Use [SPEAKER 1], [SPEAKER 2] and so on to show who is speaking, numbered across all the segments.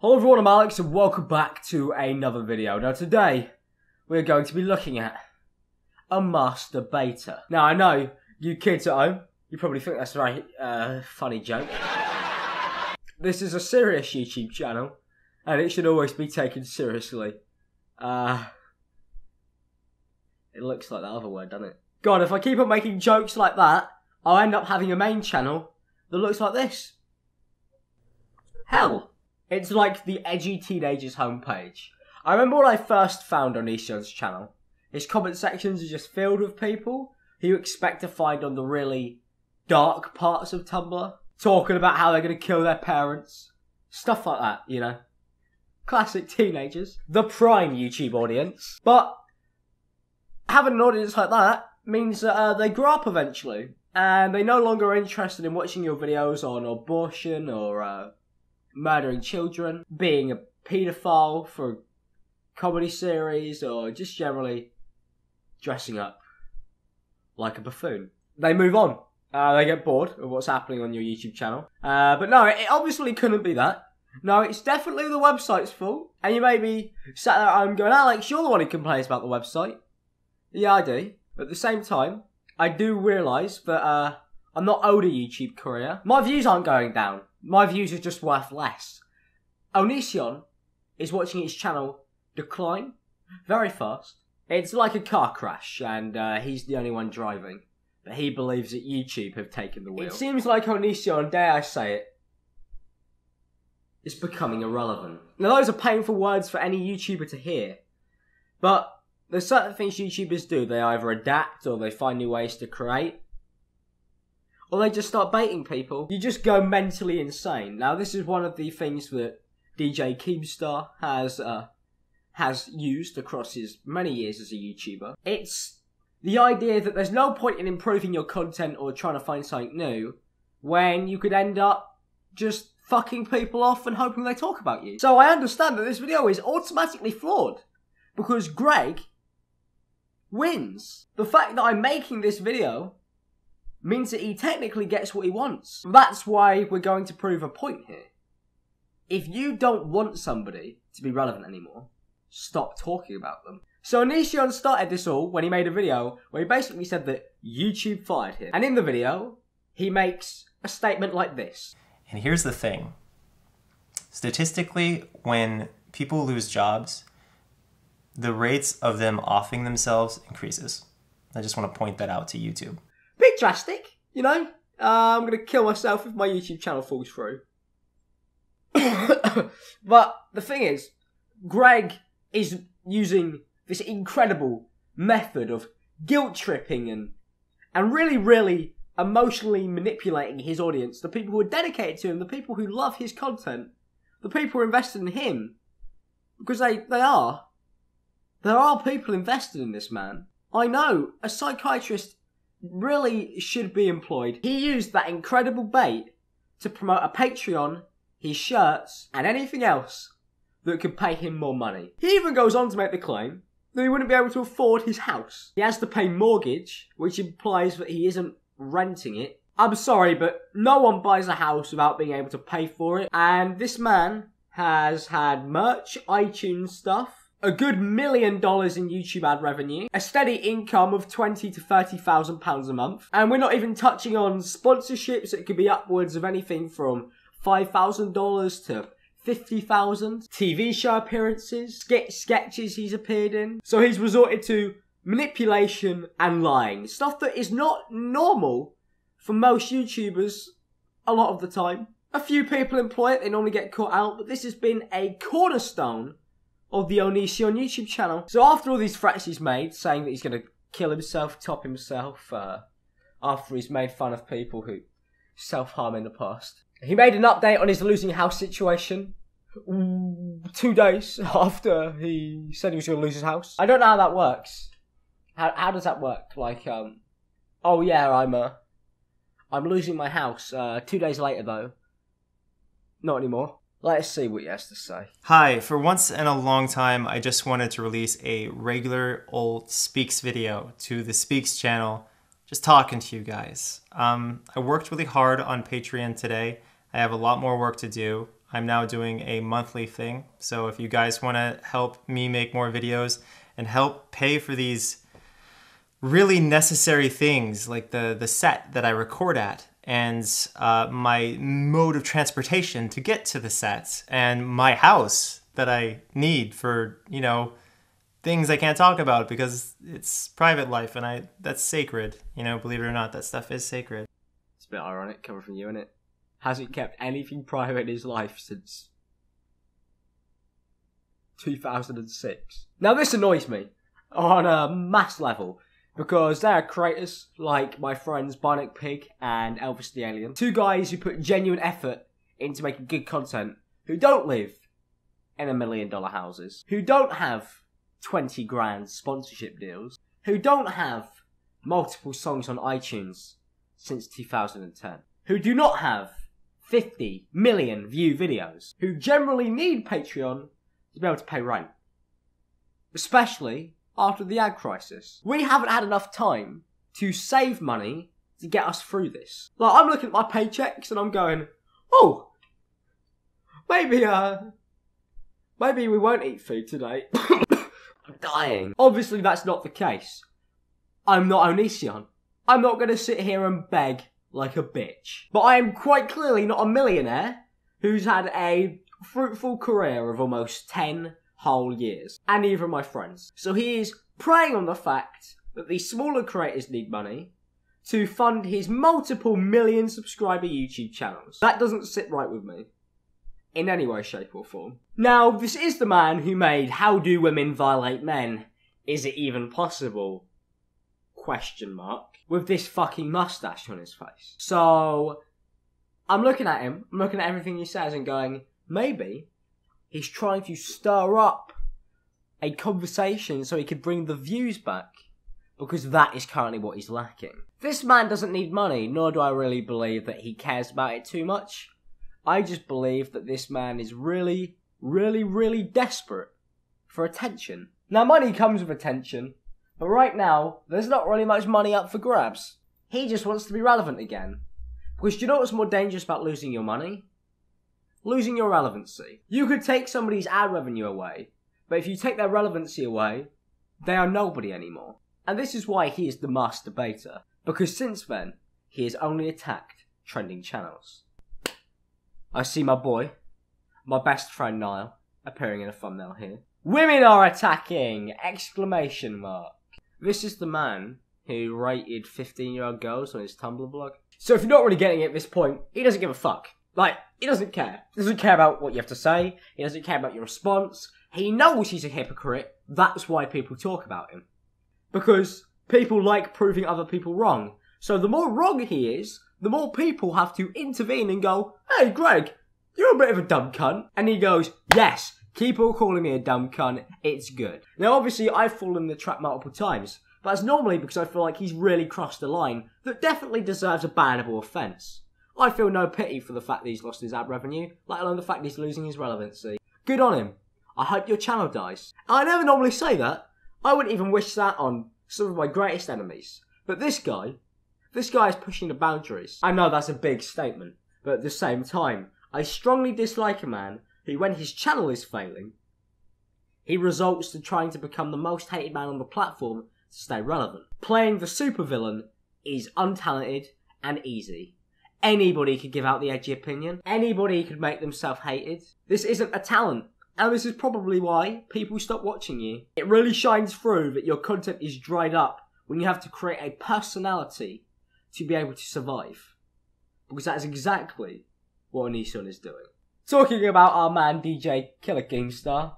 [SPEAKER 1] Hello everyone, I'm Alex and welcome back to another video. Now today, we're going to be looking at a master baiter. Now I know, you kids at home, you probably think that's a very uh, funny joke. This is a serious YouTube channel, and it should always be taken seriously. Uh, it looks like that other word, doesn't it? God, if I keep on making jokes like that, I'll end up having a main channel that looks like this. Hell. It's like the edgy teenagers homepage. I remember when I first found on Onision's channel. His comment sections are just filled with people who you expect to find on the really dark parts of Tumblr. Talking about how they're going to kill their parents. Stuff like that, you know. Classic teenagers. The prime YouTube audience. But having an audience like that means that uh, they grow up eventually. And they're no longer are interested in watching your videos on abortion or uh, murdering children, being a paedophile for comedy series, or just generally dressing up like a buffoon. They move on. Uh, they get bored of what's happening on your YouTube channel. Uh, but no, it obviously couldn't be that. No, it's definitely the website's fault. And you may be sat there at home going, Alex, you're the one who complains about the website. Yeah, I do. But at the same time, I do realise that uh, I'm not owed a YouTube career. My views aren't going down. My views are just worth less. Onision is watching his channel decline very fast. It's like a car crash, and uh, he's the only one driving. But he believes that YouTube have taken the wheel. It seems like Onision, dare I say it, is becoming irrelevant. Now, those are painful words for any YouTuber to hear. But there's certain things YouTubers do. They either adapt or they find new ways to create. Or they just start baiting people. You just go mentally insane. Now, this is one of the things that DJ Keemstar has uh, has used across his many years as a YouTuber. It's the idea that there's no point in improving your content or trying to find something new when you could end up just fucking people off and hoping they talk about you. So I understand that this video is automatically flawed because Greg wins. The fact that I'm making this video means that he technically gets what he wants. That's why we're going to prove a point here. If you don't want somebody to be relevant anymore, stop talking about them. So Onision started this all when he made a video where he basically said that YouTube fired him. And in the video, he makes a statement like this.
[SPEAKER 2] And here's the thing. Statistically, when people lose jobs, the rates of them offing themselves increases. I just want to point that out to YouTube.
[SPEAKER 1] Bit drastic, you know? Uh, I'm gonna kill myself if my YouTube channel falls through. but the thing is, Greg is using this incredible method of guilt tripping and and really, really emotionally manipulating his audience, the people who are dedicated to him, the people who love his content, the people who are invested in him, because they, they are. There are people invested in this man. I know a psychiatrist really should be employed. He used that incredible bait to promote a Patreon, his shirts, and anything else that could pay him more money. He even goes on to make the claim that he wouldn't be able to afford his house. He has to pay mortgage, which implies that he isn't renting it. I'm sorry, but no one buys a house without being able to pay for it. And this man has had merch, iTunes stuff, a good million dollars in YouTube ad revenue, a steady income of twenty to thirty thousand pounds a month, and we're not even touching on sponsorships that could be upwards of anything from five thousand dollars to fifty thousand. TV show appearances, sketch sketches he's appeared in. So he's resorted to manipulation and lying, stuff that is not normal for most YouTubers a lot of the time. A few people employ it, they normally get caught out, but this has been a cornerstone of the Onision YouTube channel. So after all these threats he's made, saying that he's going to kill himself, top himself, uh, after he's made fun of people who self-harm in the past, he made an update on his losing house situation. Two days after he said he was going to lose his house. I don't know how that works. How, how does that work? Like, um, oh yeah, I'm, uh, I'm losing my house. Uh, two days later though. Not anymore. Let's see what he has to say.
[SPEAKER 2] Hi, for once in a long time, I just wanted to release a regular old Speaks video to the Speaks channel, just talking to you guys. Um, I worked really hard on Patreon today. I have a lot more work to do. I'm now doing a monthly thing. So if you guys want to help me make more videos and help pay for these really necessary things like the, the set that I record at and uh, my mode of transportation to get to the sets and my house that I need for, you know, things I can't talk about because it's private life and I that's sacred. You know, believe it or not, that stuff is sacred.
[SPEAKER 1] It's a bit ironic coming from you, isn't it? Hasn't kept anything private in his life since 2006. Now this annoys me on a mass level because they are creators like my friends Bionic Pig and Elvis the Alien, two guys who put genuine effort into making good content, who don't live in a million dollar houses, who don't have 20 grand sponsorship deals, who don't have multiple songs on iTunes since 2010, who do not have 50 million view videos, who generally need Patreon to be able to pay rent. Especially after the ad crisis. We haven't had enough time to save money to get us through this. Like, I'm looking at my paychecks and I'm going, oh, maybe, uh, maybe we won't eat food today. I'm dying. Obviously, that's not the case. I'm not Onision. I'm not going to sit here and beg like a bitch. But I am quite clearly not a millionaire who's had a fruitful career of almost 10 whole years. And even my friends. So he is preying on the fact that these smaller creators need money to fund his multiple million subscriber YouTube channels. That doesn't sit right with me. In any way, shape, or form. Now, this is the man who made How Do Women Violate Men? Is it even possible? Question mark. With this fucking mustache on his face. So, I'm looking at him, I'm looking at everything he says and going, maybe he's trying to stir up a conversation so he could bring the views back. Because that is currently what he's lacking. This man doesn't need money, nor do I really believe that he cares about it too much. I just believe that this man is really, really, really desperate for attention. Now, money comes with attention, but right now, there's not really much money up for grabs. He just wants to be relevant again. Because do you know what's more dangerous about losing your money? Losing your relevancy. You could take somebody's ad revenue away, but if you take their relevancy away, they are nobody anymore. And this is why he is the master debater, because since then, he has only attacked trending channels. I see my boy, my best friend Niall, appearing in a thumbnail here. Women are attacking! Exclamation mark. This is the man who rated 15 year old girls on his Tumblr blog. So if you're not really getting it at this point, he doesn't give a fuck. Like, he doesn't care. He doesn't care about what you have to say. He doesn't care about your response. He knows he's a hypocrite. That's why people talk about him. Because people like proving other people wrong. So the more wrong he is, the more people have to intervene and go, Hey Greg, you're a bit of a dumb cunt. And he goes, Yes, keep on calling me a dumb cunt, it's good. Now obviously I've fallen in the trap multiple times, but that's normally because I feel like he's really crossed a line that definitely deserves a bannable offence. I feel no pity for the fact that he's lost his ad revenue, let alone the fact he's losing his relevancy. Good on him. I hope your channel dies. I never normally say that. I wouldn't even wish that on some of my greatest enemies. But this guy, this guy is pushing the boundaries. I know that's a big statement, but at the same time, I strongly dislike a man who, when his channel is failing, he resorts to trying to become the most hated man on the platform to stay relevant. Playing the supervillain is untalented and easy. Anybody could give out the edgy opinion. Anybody could make themselves hated. This isn't a talent. And this is probably why people stop watching you. It really shines through that your content is dried up when you have to create a personality to be able to survive. Because that is exactly what Onision is doing. Talking about our man DJ Killer Keemstar,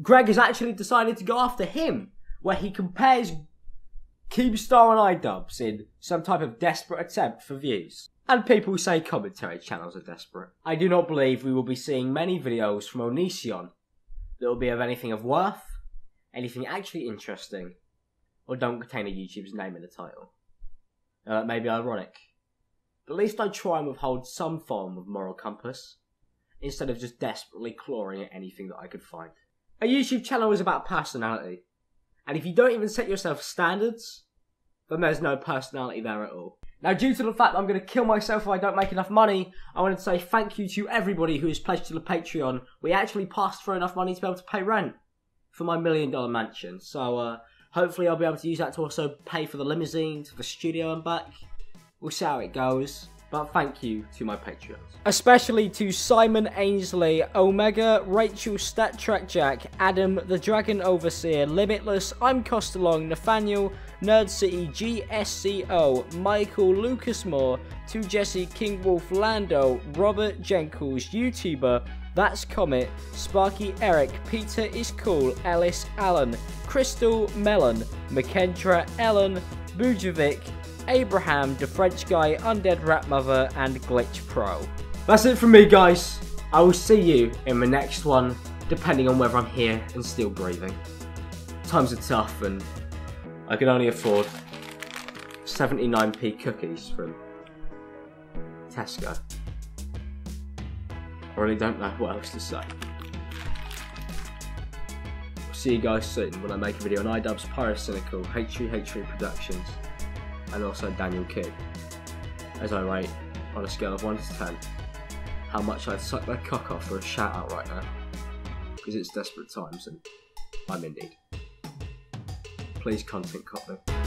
[SPEAKER 1] Greg has actually decided to go after him, where he compares Keemstar and iDubbbz in some type of desperate attempt for views. And people say commentary channels are desperate. I do not believe we will be seeing many videos from Onision that will be of anything of worth, anything actually interesting, or don't contain a YouTuber's name in the title. Uh, that may be ironic. But at least I try and withhold some form of moral compass, instead of just desperately clawing at anything that I could find. A YouTube channel is about personality. And if you don't even set yourself standards, then there's no personality there at all. Now, due to the fact I'm going to kill myself if I don't make enough money, I wanted to say thank you to everybody who has pledged to the Patreon. We actually passed through enough money to be able to pay rent for my million dollar mansion. So, uh, hopefully, I'll be able to use that to also pay for the limousine to the studio and back. We'll see how it goes. But thank you to my Patreons. Especially to Simon Ainsley, Omega, Rachel Stattrack Jack, Adam, The Dragon Overseer, Limitless, I'm Costalong, Nathaniel, Nerd City, GSCO, Michael, Lucas Moore, to Jesse, King Wolf, Lando, Robert Jenkles, YouTuber, That's Comet, Sparky Eric, Peter is Cool, Ellis Allen, Crystal Melon, McKendra Ellen, Bujovic, Abraham, the French guy, Undead Rat Mother, and Glitch Pro. That's it from me, guys. I will see you in the next one, depending on whether I'm here and still breathing. Times are tough, and I can only afford 79p cookies from Tesco. I really don't know what else to say. I'll see you guys soon when I make a video on iDubbbz, Pyrocynical, H3H3 Productions, and also Daniel Kidd. As I rate on a scale of 1 to 10 how much I'd suck my cock off for a shout out right now. Because it's desperate times and I'm in need. Please content cop them.